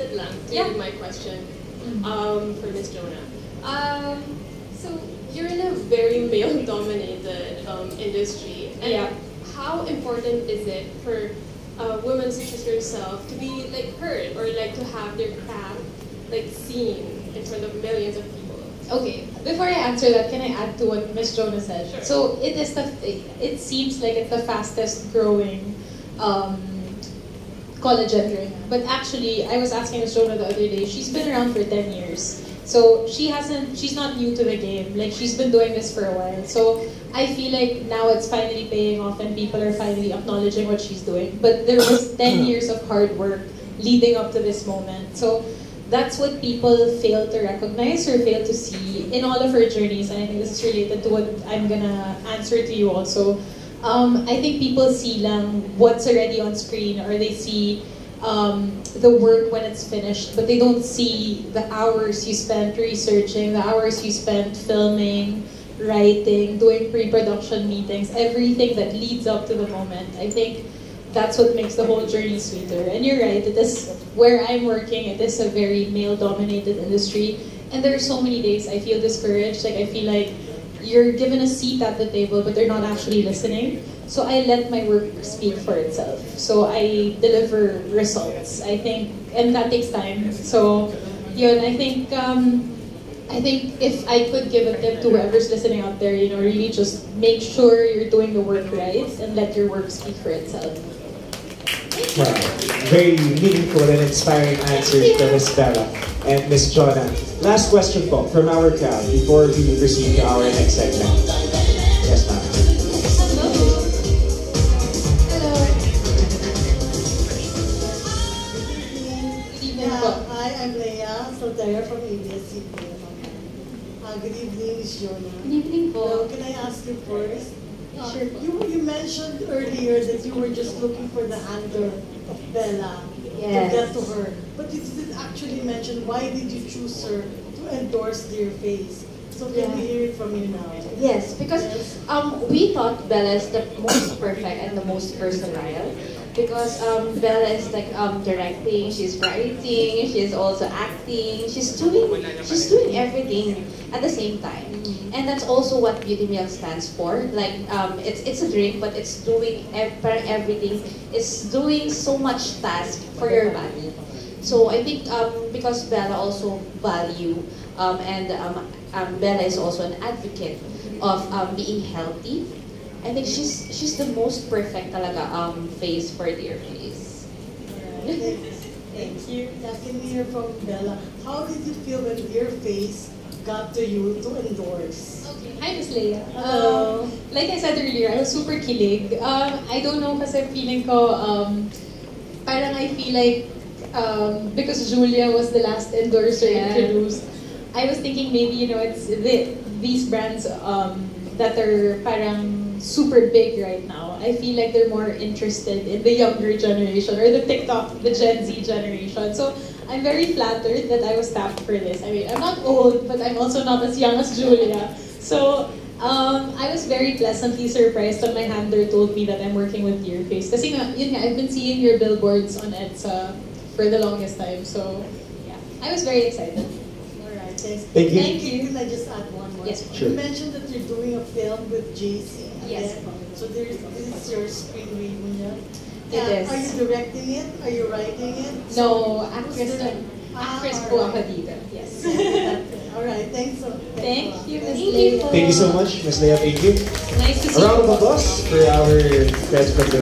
related lang to Yeah. my question Mhm. um, for Miss Jonah. Um, so you're in a very male-dominated um, industry, and Yeah. how important is it for a woman such as yourself to be like heard or like to have their craft like seen in front of millions of people? Okay, before I answer that, can I add to what Miss Jonah said? Sure. So it is the it seems like it's the fastest growing um, collagen drink, but actually, I was asking Jonah the other day. She's been around for ten years, so she hasn't. She's not new to the game. Like she's been doing this for a while. So I feel like now it's finally paying off, and people are finally acknowledging what she's doing. But there was ten years of hard work leading up to this moment. So that's what people fail to recognize or fail to see in all of our journeys. And I think this is related to what I'm gonna answer to you also. Um, I think people see lang what's already on screen or they see um, the work when it's finished, but they don't see the hours you spent researching, the hours you spent filming, writing, doing pre-production meetings, everything that leads up to the moment. I think that's what makes the whole journey sweeter. And you're right, it is where I'm working, it is a very male dominated industry. And there are so many days I feel discouraged. Like I feel like you're given a seat at the table, but they're not actually listening. So I let my work speak for itself. So I deliver results. I think, and that takes time. So, yun, I think, um, I think if I could give a tip to whoever's listening out there, you know, really just make sure you're doing the work right and let your work speak for itself. Wow. Very meaningful and inspiring answers to Miss Bela and Miss Jonah. Last question po from our crowd before we proceed to our next segment. Yes, ma'am. Hello. Good evening Yeah, po. hi, I'm Leia Saltera from ABS-CBN. Uh, good evening, Ms. Jonah. Good evening Well, po. can I ask you first? Sure. You, you mentioned earlier that you were just looking for the handle of Bela Yes. to get to her. But you didn't actually mention why did you choose her to endorse Dear Face. So can we hear it from you now? Yes, because Yes. um, we thought Bela is the most perfect and the most versatile. Because um, Bela is like um, directing, she's writing, she's also acting, she's doing, she's doing everything at the same time. And that's also what Beauty Milk stands for. Like um, it's it's a drink, but it's doing ev- everything. It's doing so much task for your body. So I think um, because Bela also value um, and um, um, Bela is also an advocate of um, being healthy. I think she's she's the most perfect talaga um, face for Dear Face. Thank you. Yeah, can we hear from Bela? How did you feel when Dear Face got to you to endorse? Okay. Hi, Miss Leia. Hello. Um, like I said earlier, I was super kilig. Um, I don't know kasi feeling ko, um, parang I feel like um, because Julia was the last endorser Yeah. introduced, I was thinking maybe, you know, it's the, these brands um, that are parang super big right now. I feel like they're more interested in the younger generation or the TikTok, the Gen Z generation. So I'm very flattered that I was tapped for this. I mean, I'm not old, but I'm also not as young as Julia. So um, I was very pleasantly surprised when my handler told me that I'm working with Dear Face. Nga, I've been seeing your billboards on EDSA for the longest time. So yeah, I was very excited. All right, thanks. Thank you. Thank you. Can I just add one more? Yes. Sure. You mentioned that you're doing a film with JC. Yes. again. So there's, this is your screen reunion. It Uh, is. Are you directing it? Are you writing it? No, who's actress, doing- actress Ah, po all ako right. dito. Yes. All right, thanks. so- Thank you, Miss Thank you Leia. Thank you so much, Miss Leia. Thank you. Nice to A see round of applause for our guest from the